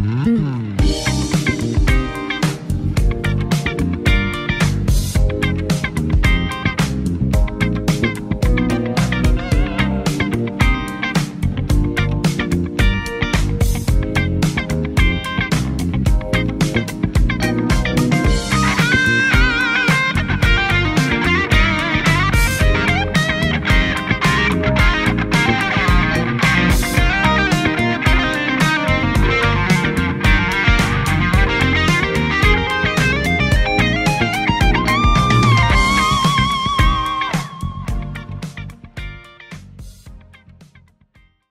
Mm-hmm.